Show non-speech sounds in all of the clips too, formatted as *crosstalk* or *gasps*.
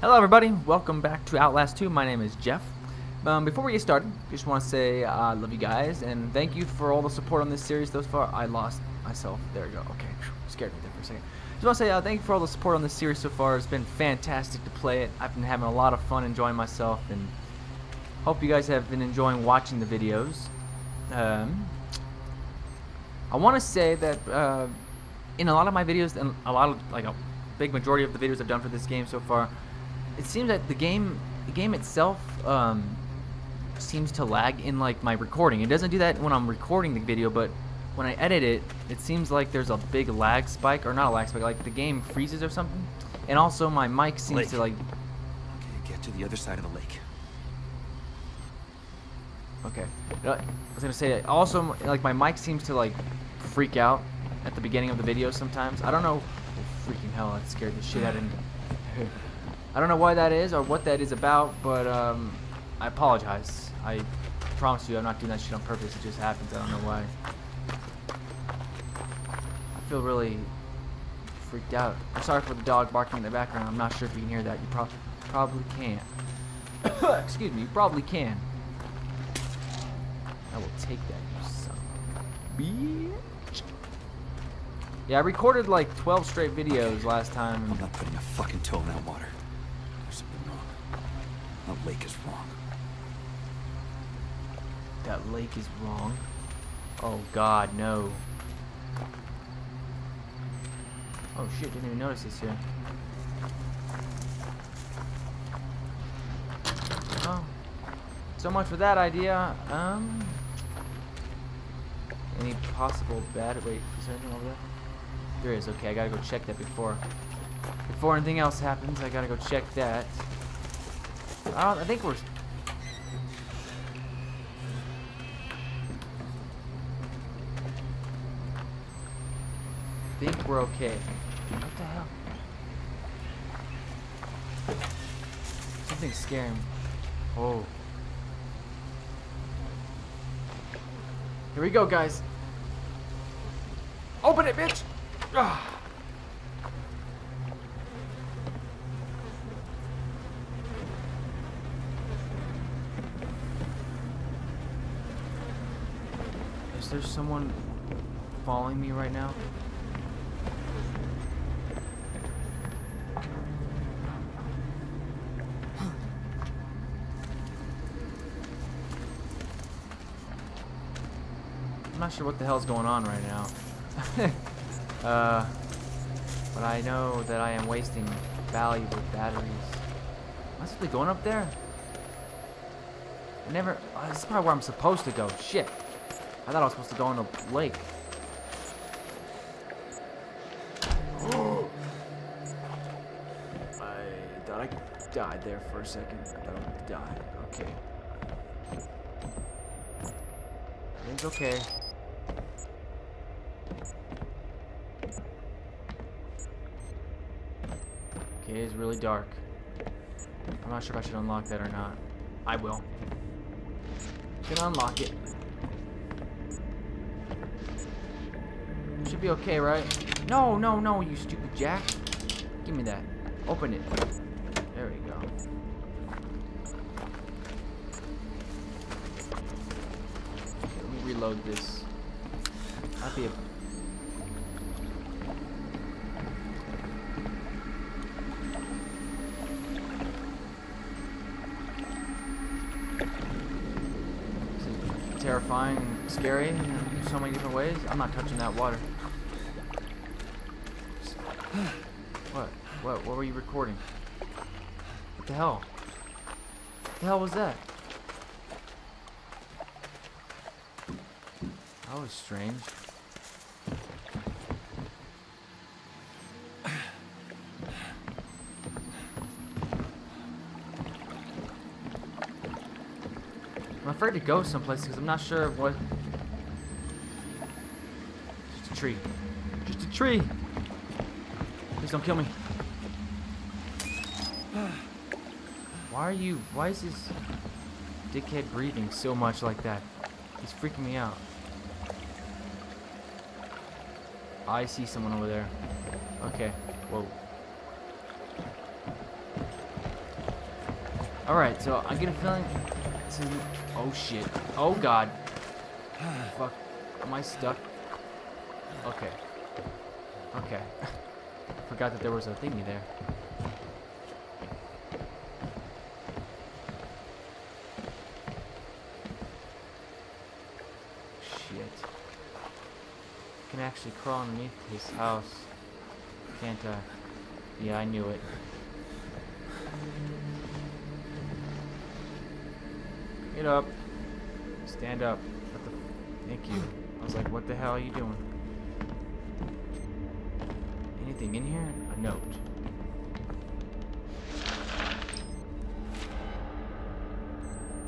Hello everybody, welcome back to Outlast 2. My name is Jeff. Um, before we get started, just want to say uh, I love you guys and thank you for all the support on this series thus far. I lost myself. There we go. Okay, scared me there for a second. Just want to say uh, thank you for all the support on this series so far. It's been fantastic to play it. I've been having a lot of fun enjoying myself and hope you guys have been enjoying watching the videos. Um, I want to say that uh, in a lot of my videos and a lot of like a big majority of the videos I've done for this game so far, it seems that the game the game itself um, seems to lag in like my recording. It doesn't do that when I'm recording the video, but when I edit it, it seems like there's a big lag spike, or not a lag spike, like the game freezes or something. And also my mic seems Lake. to like, Okay, get to the other side of the lake. okay. Uh, I was gonna say, also like my mic seems to like freak out at the beginning of the video sometimes. I don't know. Oh, freaking hell, that scared the shit out of me. *laughs* I don't know why that is or what that is about, but um, I apologize. I promise you I'm not doing that shit on purpose. It just happens. I don't know why. I feel really freaked out. I'm sorry for the dog barking in the background. I'm not sure if you can hear that. You prob probably can't. *coughs* Excuse me. You probably can. I will take that, you son bitch. Yeah, I recorded like 12 straight videos last time. I'm not putting a fucking toe lake is wrong. That lake is wrong. Oh god, no. Oh shit, didn't even notice this here. Oh. So much for that idea. Um any possible bad wait, is there anything over there? There is, okay, I gotta go check that before before anything else happens, I gotta go check that. I don't I think we're think we're okay. What the hell? Something's scaring me. Oh. Here we go, guys. Open it, bitch! Ah. Is there someone following me right now? I'm not sure what the hell's going on right now. *laughs* uh, but I know that I am wasting valuable batteries. To be going up there? I never. Oh, this is probably where I'm supposed to go. Shit. I thought I was supposed to go in a lake. I thought I died there for a second. I thought I died. Okay. It's okay. Okay, it's really dark. I'm not sure if I should unlock that or not. I will. Gonna unlock it. Should be okay, right? No, no, no, you stupid jack. Give me that. Open it. There we go. Okay, let me reload this. Might be a terrifying, scary in so many different ways. I'm not touching that water. What? What? Were you recording? What the hell? What the hell was that? That was strange. I'm afraid to go someplace because I'm not sure what. Just a tree. Just a tree. Please don't kill me. *sighs* Why are you? Why is this dickhead breathing so much like that? He's freaking me out. I see someone over there. Okay. Whoa. Alright, so I get a feeling is... Oh shit. Oh god. Fuck. Am I stuck? Okay. Okay. *laughs* Forgot that there was a thingy there. Shit. Can actually crawl underneath his house. Can't I? Yeah, I knew it. Get up. Stand up. Thank you. I was like, what the hell are you doing? Anything in here? A note.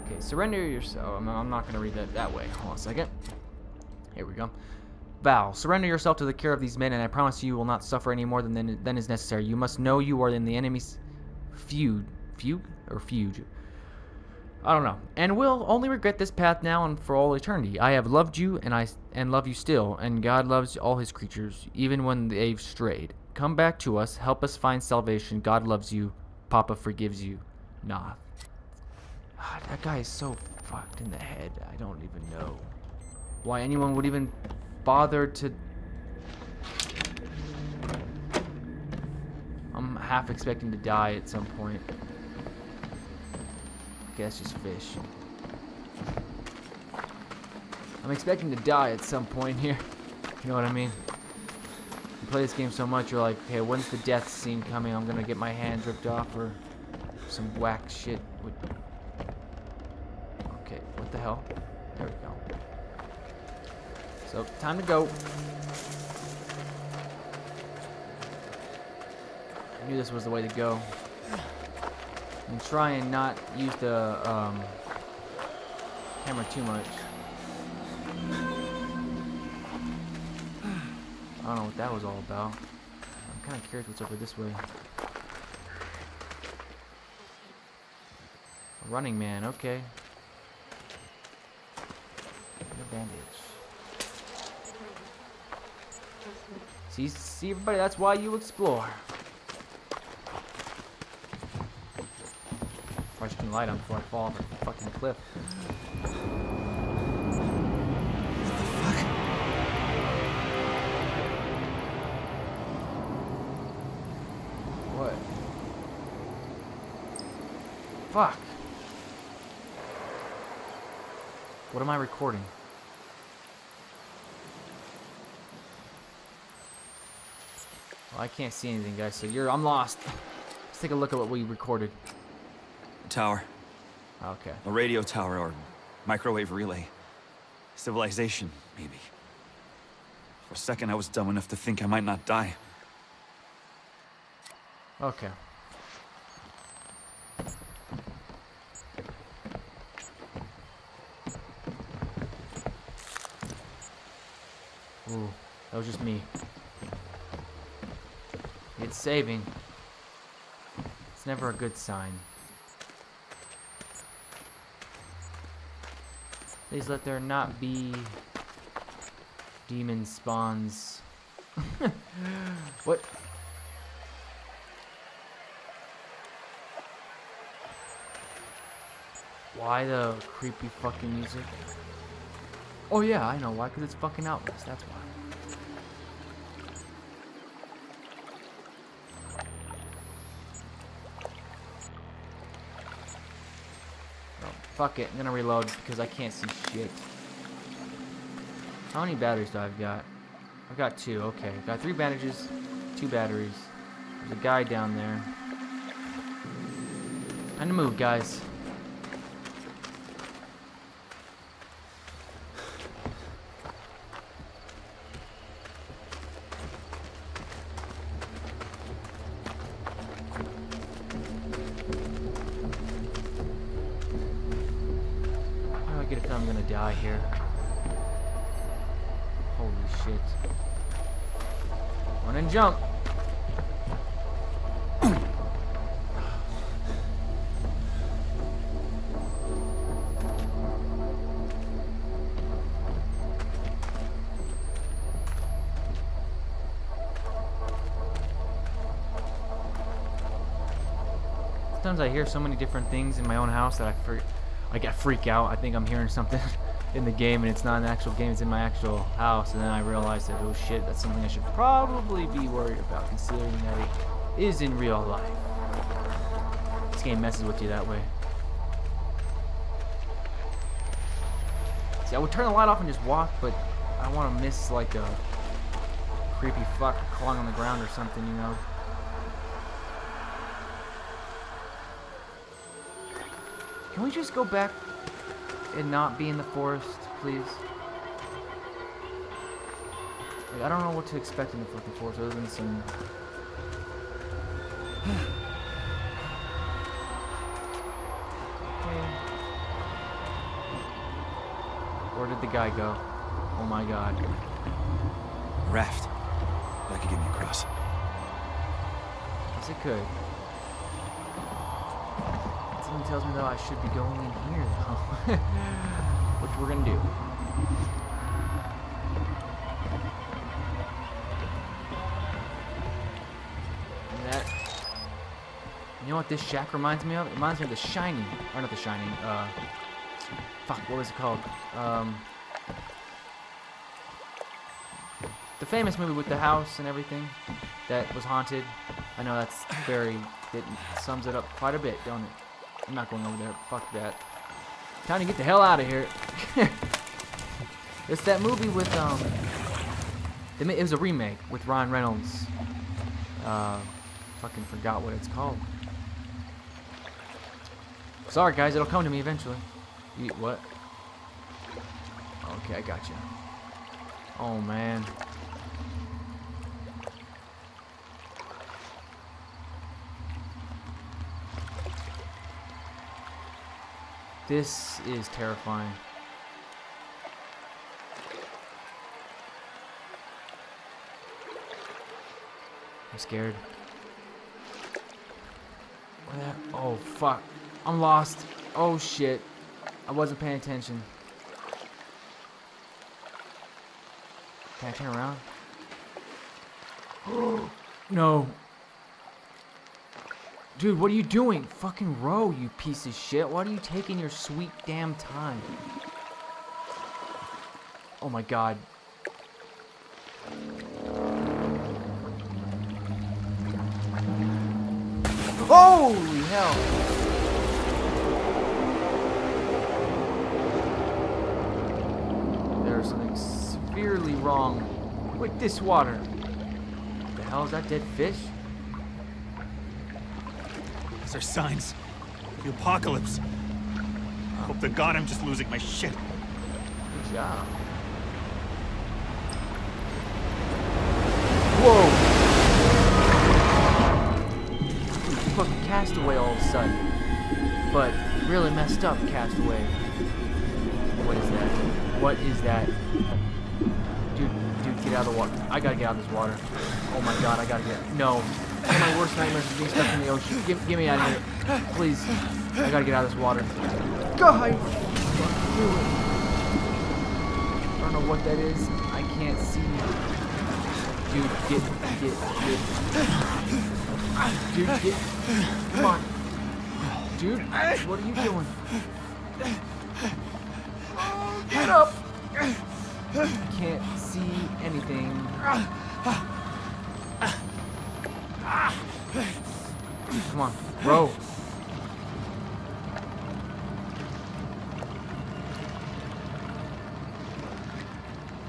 Okay, surrender yourself. I'm, I'm not going to read that that way. Hold on a second. Here we go. Val, surrender yourself to the care of these men, and I promise you, you will not suffer any more than, than is necessary. You must know you are in the enemy's feud. Fugue? Or feud? I don't know. And will only regret this path now and for all eternity. I have loved you, and I and love you still, and God loves all his creatures, even when they've strayed. Come back to us. Help us find salvation. God loves you. Papa forgives you. Nah. Ah, that guy is so fucked in the head. I don't even know why anyone would even bother to... I'm half expecting to die at some point. Okay, that's just fish. I'm expecting to die at some point here. You know what I mean? You play this game so much, you're like, okay, when's the death scene coming? I'm gonna get my hand ripped off or some whack shit. Okay, what the hell? There we go. So, time to go. I knew this was the way to go. And try and not use the um, camera too much. I don't know what that was all about. I'm kind of curious what's over this way. A running man, okay. A bandage. See, see everybody, that's why you explore. I should light on before I fall off a fucking cliff. What? Fuck. What am I recording? I can't see anything, guys, so you're- I'm lost. Let's take a look at what we recorded. Tower. Okay. A radio tower or microwave relay. Civilization, maybe. For a second, I was dumb enough to think I might not die. Okay. Ooh, that was just me. It's saving. It's never a good sign. Please let there not be demon spawns. *laughs* what? Why the creepy fucking music? Oh yeah, I know why, because it's fucking Outlast, that's why. Fuck it, I'm gonna reload because I can't see shit. How many batteries do I have got? I've got two, okay. I've got three bandages, two batteries. There's a guy down there. Time to move, guys. Sometimes I hear so many different things in my own house that I freak, I get freak out. I think I'm hearing something *laughs* in the game and it's not an actual game, it's in my actual house. And then I realize that, oh shit, that's something I should probably be worried about considering that it is in real life. This game messes with you that way. See, I would turn the light off and just walk, but I don't want to miss like a creepy fuck crawling on the ground or something, you know? Can we just go back and not be in the forest, please? Like, I don't know what to expect in the fucking forest other than some... *sighs* okay. Where did the guy go? Oh my god. Raft. That could get me across. Yes, it could. Something tells me though I should be going in here though. *laughs* Which we're gonna do. And that You know what this shack reminds me of? It reminds me of the Shining. Or not the Shining, uh fuck, what was it called? Um the famous movie with the house and everything that was haunted. I know that's very, it sums it up quite a bit, don't it? I'm not going over there. Fuck that. Time to get the hell out of here. *laughs* it's that movie with, um, it was a remake with Ryan Reynolds. Uh, fucking forgot what it's called. Sorry guys, it'll come to me eventually. You, what? Okay, I got you. Oh man. This is terrifying. I'm scared. Oh, fuck. I'm lost. Oh, shit. I wasn't paying attention. Can I turn around? *gasps* no. Dude, what are you doing? Fucking row, you piece of shit. Why are you taking your sweet damn time? Oh my god. Holy hell! There's something severely wrong with this water. What the hell is that dead fish? These are signs. The apocalypse. Hope to God I'm just losing my shit. Good job. Whoa! Fucking castaway all of a sudden. But really messed up castaway. What is that? What is that? Dude, dude, get out of the water. I gotta get out of this water. Oh my god, I gotta get. No. One of my worst nightmares is being stuck in the ocean. Get, get me out of here. Please. I gotta get out of this water. God! I don't know what that is. I can't see. Dude, get, get, get. Dude, get. Come on. Dude, what are you doing? Get up! Can't see anything. Come on, row.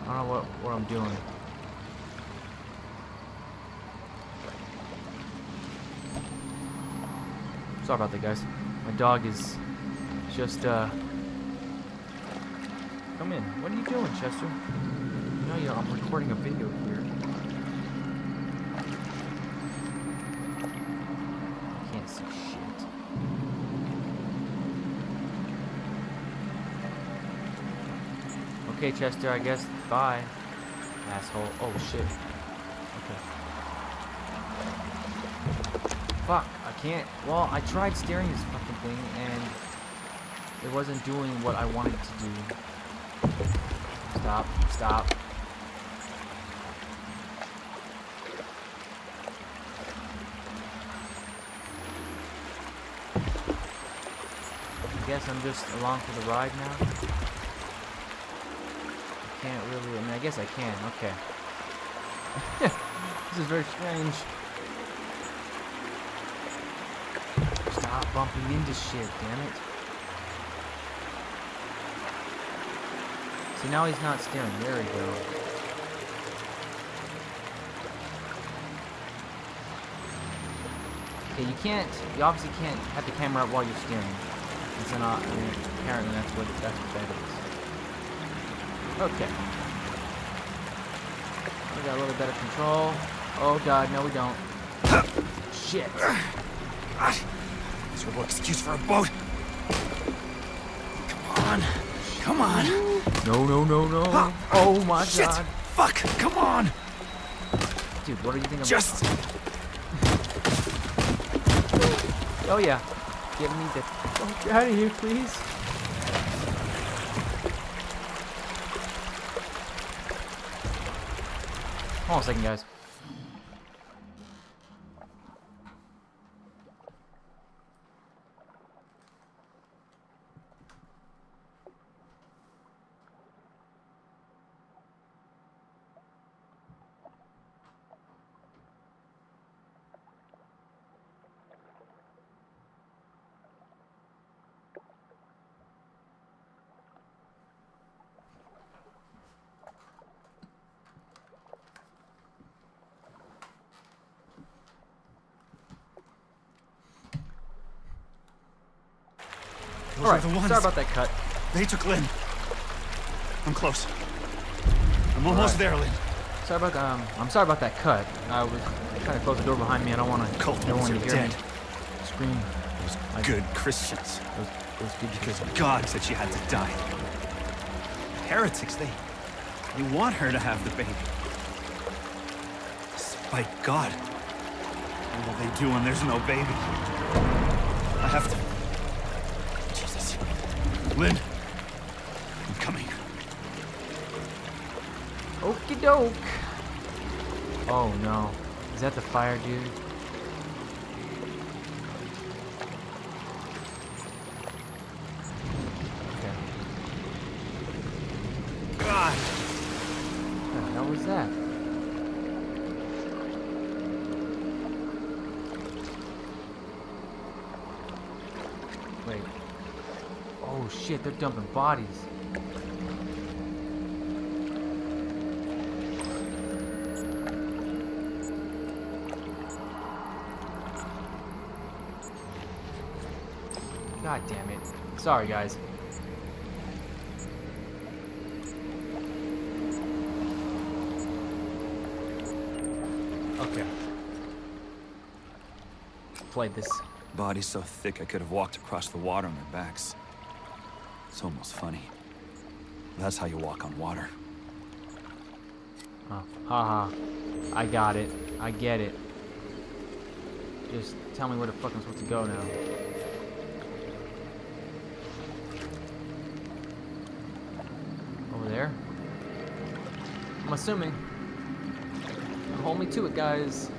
I don't know what, what I'm doing. Sorry about that, guys. My dog is just, uh... Come in. What are you doing, Chester? Know, you know I'm recording a video here. Okay, Chester, I guess. Bye. Asshole. Oh, shit. Okay. Fuck, I can't. Well, I tried steering this fucking thing, and it wasn't doing what I wanted to do. Stop, stop. I guess I'm just along for the ride now. Can't really, I mean, I guess I can, okay. *laughs* this is very strange. Stop bumping into shit, damn it. See, now he's not steering. There we go. Okay, you can't, you obviously can't have the camera up while you're steering. It's not, I mean, apparently that's what, that's what that is. Okay. We got a little better control. Oh god, no we don't. Shit. Miserable excuse for a boat. Come on. Come on. No, no, no, no. Oh my Shit. god. Fuck. Come on. Dude, what do you think I'm... Just. Oh yeah. Get me the fuck out of here, please. Hold on a second, guys. Those All are the ones. Sorry about that cut. They took Lynn. I'm close. I'm almost Right. there, Lynn. Sorry about um. I'm sorry about that cut. I was trying to close the door behind me. I don't want to. Cult no one to hear are me dead. scream. I- Good Christians. It was, good Because because God said she had to die. Heretics, they... They want her to have the baby. Despite God. What will they do when there's no baby? I have to... Lynn. I'm coming. Okie doke. Oh no. Is that the fire dude? Shit, they're dumping bodies. God damn it. Sorry, guys. Okay. Played this. Bodies so thick I could have walked across the water on their backs. It's almost funny. That's how you walk on water. Oh, haha. I got it. I get it. Just tell me where the fuck I'm supposed to go now. Over there? I'm assuming. Hold me to it, guys.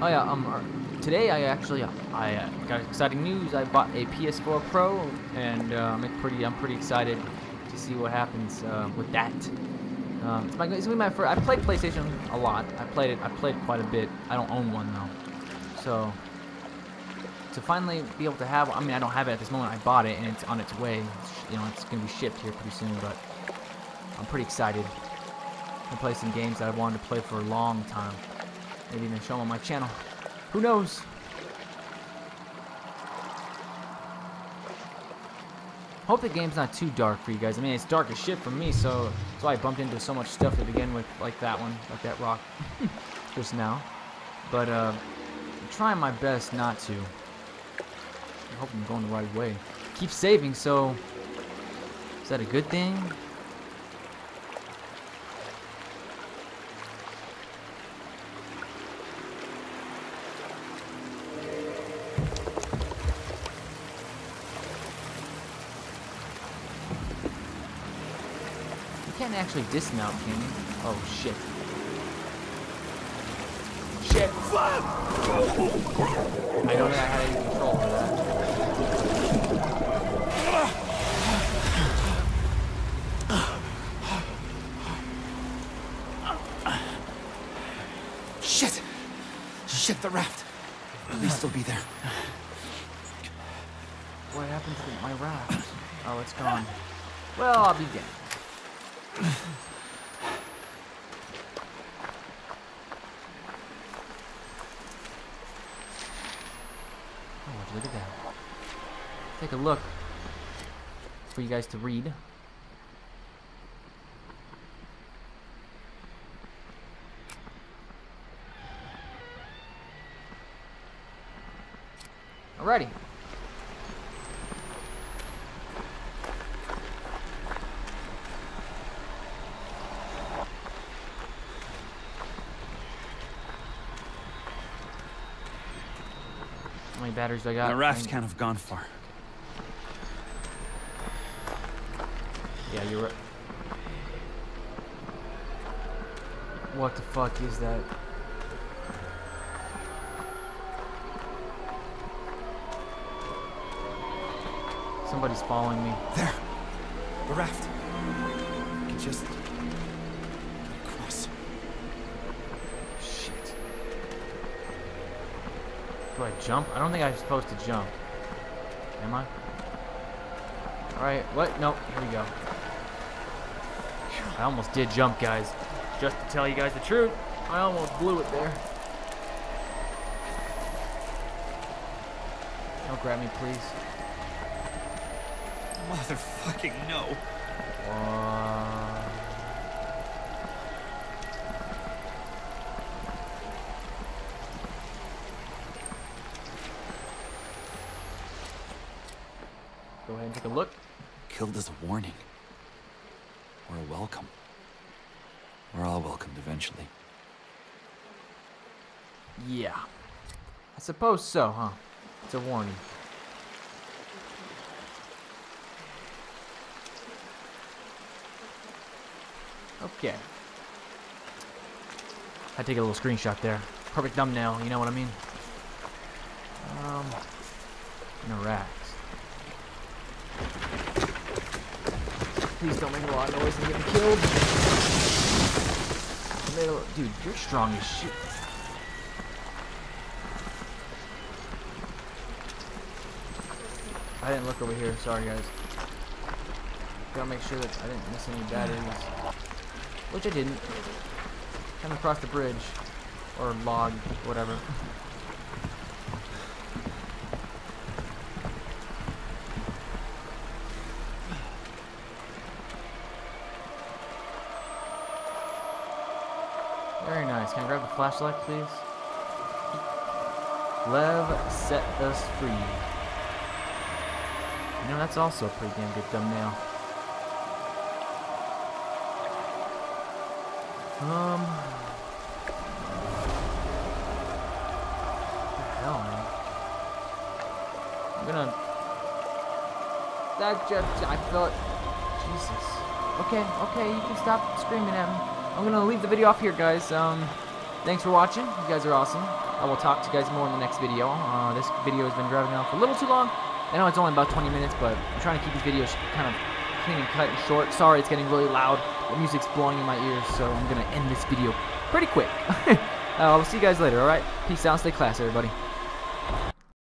Oh yeah, um, uh, today I actually I uh, got exciting news. I bought a PS4 Pro, and I'm pretty I'm pretty excited to see what happens uh, with that. Um, it's, my, it's gonna be my first. I played PlayStation a lot. I played it. I played quite a bit. I don't own one though, so to finally be able to have. I mean, I don't have it at this moment. I bought it, and it's on its way. It's, you know, it's gonna be shipped here pretty soon. But I'm pretty excited to play some games that I've wanted to play for a long time. Maybe even show them on my channel. Who knows? Hope the game's not too dark for you guys. I mean, it's dark as shit for me, so that's why I bumped into so much stuff to begin with, like that one, like that rock *laughs* just now. But uh, I'm trying my best not to. I hope I'm going the right way. Keep saving, so is that a good thing? can actually dismount, can you? Oh, shit. Shit! I don't know how to control that. Shit! Shit, the raft! At least they'll be there. What happened to my raft? Oh, it's gone. Well, I'll be damned. *sighs* Oh, look at that. Take a look for you guys to read. Alrighty. How many batteries do I got? The raft can't have gone far. Yeah, you're right. What the fuck is that? Somebody's following me. There. The raft. I can just... Do I jump? I don't think I'm supposed to jump. Am I? Alright, what? Nope, here we go. I almost did jump, guys. Just to tell you guys the truth, I almost blew it there. Don't grab me, please. Motherfucking no. Uh, and take a look. Killed as a warning. Or a welcome. We're all welcomed eventually. Yeah. I suppose so, huh? It's a warning. Okay. I take a little screenshot there. Perfect thumbnail, you know what I mean? Um, no racks. Please don't make a lot of noise and get me killed. Dude, you're strong as shit. I didn't look over here. Sorry, guys. Gotta make sure that I didn't miss any batteries. Hmm. Which I didn't. Came across the bridge. Or log, whatever. Very nice. Can I grab the flashlight, please? Lev set us free. You know, that's also a pretty damn good thumbnail. Um. What the hell, man? I'm gonna. That just. I felt. Jesus. Okay, okay, you can stop screaming at me. I'm gonna leave the video off here, guys. Um, thanks for watching. You guys are awesome. I will talk to you guys more in the next video. Uh, this video has been dragging on for a little too long. I know it's only about 20 minutes, but I'm trying to keep these videos kind of clean and cut and short. Sorry, it's getting really loud. The music's blowing in my ears, so I'm gonna end this video pretty quick. *laughs* uh, I'll see you guys later. All right, peace out. Stay classy, everybody.